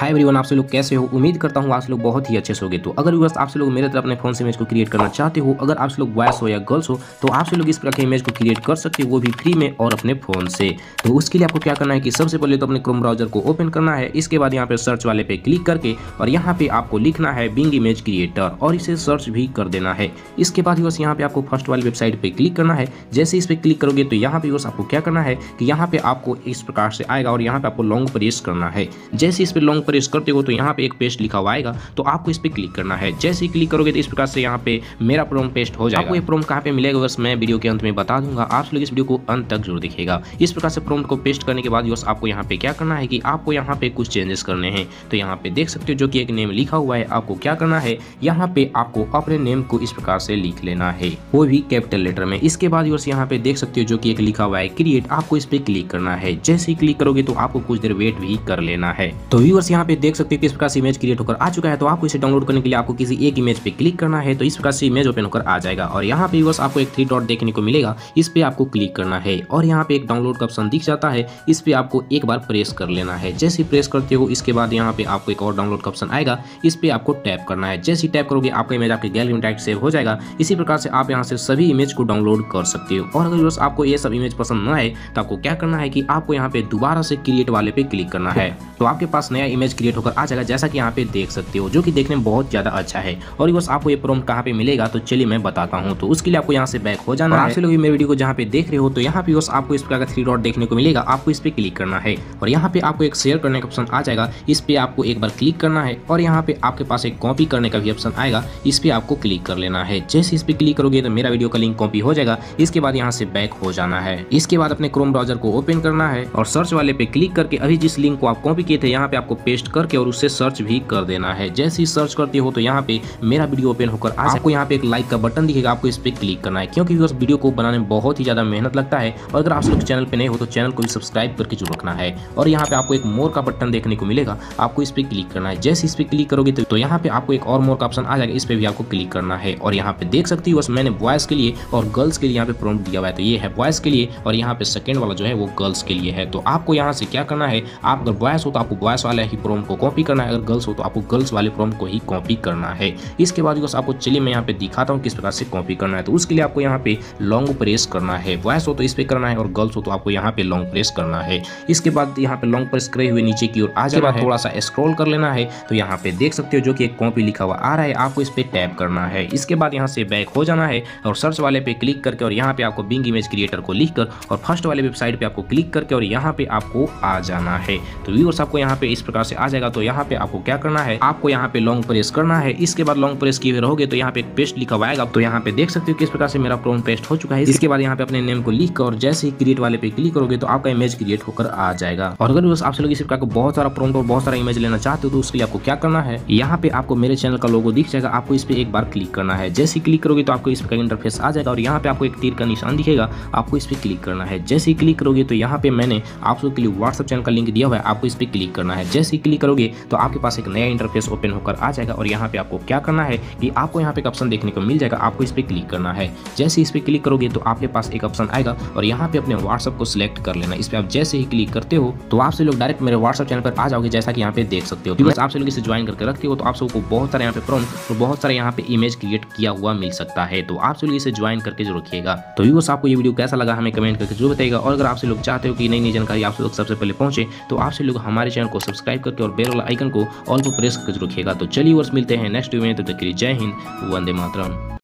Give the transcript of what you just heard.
Hi everyone आप लोग कैसे हो? उम्मीद करता हूँ आप लोग बहुत ही अच्छे से होगे। तो अगर व्यवस्था आप लोग मेरे तरफ़ अपने फ़ोन से इमेज को क्रिएट करना चाहते हो, अगर आप लोग बॉयस हो या गर्ल्स हो तो आप लोग इस प्रकार के इमेज को क्रिएट कर सकते हो, वो भी फ्री में और अपने फ़ोन से। तो उसके लिए आपको क्या करना है कि सबसे पहले तो अपने क्रोम ब्राउज़र को ओपन करना है। इसके बाद यहाँ पे सर्च वाले पे क्लिक करके और यहाँ पे आपको लिखना है बिंग इमेज क्रिएटर और इसे सर्च भी कर देना है। इसके बाद बस यहाँ पे आपको फ़र्स्ट वाली वेबसाइट पे क्लिक करना है। जैसे इस पर क्लिक करोगे तो यहाँ पे बस आपको क्या करना है कि यहाँ पे आपको इस प्रकार से आएगा और यहाँ पे आपको लॉन्ग प्रेस करना है। जैसे इस पर लॉन्ग प्रेस करते हो तो यहाँ पे एक पेस्ट लिखा हुआ आएगा तो आपको इस पर क्लिक करना है। जैसे ही क्लिक करोगे तो इस प्रकार से यहाँ पे मेरा प्रोम पेस्ट हो जाएगा। आपको ये प्रोम कहाँ पे मिलेगा बस मैं वीडियो के अंत में बता दूँगा। आप लोग इस वीडियो को अंत तक ज़रूर देखिएगा। इस प्रकार से प्रोम को पेस्ट करने के बाद बस आपको यहाँ पे क्या करना है कि आपको यहाँ पे कुछ चेंजेस करने हैं। तो यहाँ पे देख सकते हो जो कि एक नेम लिखा हुआ है, आपको क्या करना है? यहाँ पे आपको अपने नेम को इस प्रकार से लिख लेना है। वो भी कैपिटल लेटर में। इसके बाद बस यहाँ पे देख सकते हो जो कि एक लिखा हुआ है क्रिएट आपको इस पे क्लिक करना है। जैसे ही क्लिक करोगे तो आपको कुछ देर वेट भी कर लेना है। तो व्यूअर्स यहाँ पे देख सकते हो किस प्रकार से इमेज क्रिएट होकर आ चुका है। तो आपको इसे डाउनलोड करने के लिए आपको किसी एक इमेज पे क्लिक करना है। तो इस प्रकार से इमेज ओपन होकर आ जाएगा। और यहाँ पे बस आपको एक थ्री डॉट देखने को मिलेगा। इस पे आपको क्लिक करना है। और यहाँ पे एक डाउनलोड का ऑप्शन दिख जाता है। इस पे आपको एक बार प्रेस कर लेना है। जैसे प्रेस करते हो, इसके बाद यहाँ पे आपको एक और डाउनलोड का ऑप्शन आएगा। इस पे आपको टैप करना है। जैसे टैप करोगे, आपका इमेज आपके गैलरी में डायरेक्ट सेव हो जाएगा। इसी प्रकार से आप यहाँ से सभी इमेज को डाउनलोड कर सकते हो। और अगर बस आपको ये सब इमेज पसंद न आए तो आपको क्या करना है कि आपको यहाँ पे दोबारा से क्रिएट वाले पे क्लिक करना है। तो आपके पास नया इमेज क्रिएट होकर आ जाएगा जैसा कि यहाँ पे देख सकते हो जो कि देखने में बहुत ज़्यादा अच्छा है। और बस आपको ये प्रोम कहाँ पे मिलेगा तो चलिए मैं बताता हूँ। तो उसके लिए आपको यहाँ से बैक हो जाना है। लोग मेरे वीडियो को जहाँ पे देख रहे हो तो यहाँ पे बस आपको इस प्रकार का थ्री डॉट देखने को मिलेगा। आपको इस पे क्लिक करना है। और यहाँ पे आपको एक शेयर करने का ऑप्शन आ जाएगा। इस पे आपको एक बार क्लिक करना है। और यहाँ पे आपके पास एक कॉपी करने का भी ऑप्शन आएगा। इस पे आपको क्लिक कर लेना है। जैसे इस पे क्लिक करोगे तो मेरा वीडियो का लिंक कॉपी हो जाएगा। इसके बाद यहाँ से बैक हो जाना है। इसके बाद अपने क्रोम ब्राउज़र को ओपन करना है। और सर्च वाले पे क्लिक करके अभी जिस लिंक को आप कॉपी किए थे यहाँ पे आपको पेस्ट करके और उससे सर्च भी कर देना है। जैसे ही सर्च करते हो तो यहाँ पे मेरा वीडियो ओपन होकर आपको यहाँ पे एक लाइक का बटन दिखेगा आपको इस पे क्लिक करना है। क्योंकि उस वीडियो को बनाने में बहुत ही ज़्यादा मेहनत लगता है और अगर आप लोग चैनल पे नए हो तो चैनल को भी सब्सक्राइब करके ज़रूर रखना है। और यहाँ पे आपको एक मोर का बटन देखने को मिलेगा आपको इस पर क्लिक करना है। जैसे इस पर क्लिक करोगे तो, तो यहाँ पे आपको एक और मोर का ऑप्शन आ जाएगा इस पर भी आपको क्लिक करना है। और यहाँ पे देख सकती हो मैंने बॉयज़ के लिए और गर्ल्स के लिए यहाँ पे प्रॉम्प्ट दिया हुआ है। तो ये है बॉयज़ के लिए और यहाँ पे सेकेंड वाला जो है वो गर्ल्स के लिए है। तो आपको यहाँ से क्या करना है आप अगर बॉयस हो तो आपको बॉयस वाला ही प्रोम को कॉपी करना है। अगर गर्ल्स हो तो आपको गर्ल्स वाले प्रोम को ही कॉपी करना है। इसके बाद आपको चलिए मैं यहाँ पे दिखाता हूँ किस प्रकार से कॉपी करना है। तो उसके लिए आपको यहाँ पे लॉन्ग प्रेस करना है। वॉइस हो तो इस पे करना है और गर्ल्स हो तो आपको यहाँ पे लॉन्ग प्रेस करना है। इसके बाद यहाँ पे लॉन्ग प्रेस करे हुए नीचे की ओर आ जाना है। थोड़ा सा स्क्रॉल कर लेना है। तो यहाँ पे देख सकते हो जो कि एक कॉपी लिखा हुआ आ रहा है। आपको इस पे टैप करना है। इसके बाद यहाँ से बैक हो जाना है और सर्च वाले पे क्लिक करके और यहाँ पे आपको बिंग इमेज क्रिएटर को लिख कर और फ़र्स्ट वाले वेबसाइट पे आपको क्लिक करके और यहाँ पे आपको आ जाना है। तो व्यूअर्स आपको यहाँ पे इस प्रकार से आ जाएगा तो यहाँ पे आपको क्या करना है? आपको यहाँ पे लॉन्ग प्रेस करना है। इसके बाद लॉन्ग प्रेस किए रहोगे तो यहाँ पे एक पेस्ट लिखा हुआ आएगा। तो यहाँ पे देख सकते हो किस प्रकार से मेरा प्रोम पेस्ट हो चुका है। इसके बाद यहाँ पे अपने नेम को लिख और जैसे ही क्रिएट वाले पे क्लिक करोगे तो आपका इमेज क्रिएट होकर आ जाएगा। और अगर आप लोग इसी प्रकार को बहुत सारा प्रोम और बहुत सारा इमेज लेना चाहते हो तो उसके लिए आपको क्या करना है? यहाँ पे आपको मेरे चैनल का लोगो दिख जाएगा। आपको इस पे एक बार क्लिक करना है। जैसे ही क्लिक करोगे तो आपको इस प्रकार इंटरफेस आ जाएगा और यहाँ पे आपको एक तीर का निशान दिखेगा। आपको इस पे क्लिक करना है। जैसे ही क्लिक करोगे तो यहाँ पे मैंने आप लोग के लिए व्हाट्सअप चैनल का लिंक दिया हुआ है। आपको इस पे क्लिक करना है। जैसे क्लिक करोगे तो आपके पास एक नया इंटरफेस ओपन होकर आ जाएगा और यहाँ पे आपको क्या करना है कि आपको यहाँ पे एक ऑप्शन देखने को मिल जाएगा, आपको इस पर क्लिक करना है। जैसे इस पर क्लिक करोगे तो आपके पास एक ऑप्शन आएगा और यहाँ पे अपने व्हाट्सअप को सिलेक्ट कर लेना। इस पे आप जैसे ही क्लिक करते हो तो आपसे लोग डायरेक्ट मेरे व्हाट्सअप चैनल पर आ जाओगे, जैसा कि यहाँ पे देख सकते हो। बस आपसे लोग इसे ज्वाइन करके रखते हो तो आप सबको बहुत सारे यहाँ पे प्रोम और बहुत सारे यहाँ पे इमेज क्रिएट किया हुआ मिल सकता है। तो आप लोग इसे ज्वाइन करके ज़रूर रखिएगा। तो व्यूअर्स आपको ये वीडियो कैसा लगा, हमें कमेंट करके ज़रूर बताएगा और अगर आपसे लोग चाहते हो कि नई नई जानकारी आप लोग सबसे पहले पहुँचे तो आपसे लोग हमारे चैनल को सब्सक्राइब करके और बेल आइकन को ऑल पर प्रेस करके रखिएगा। तो चलिए वर्ष मिलते हैं नेक्स्ट वीडियो में तो तक जय हिंद, वंदे मातरम।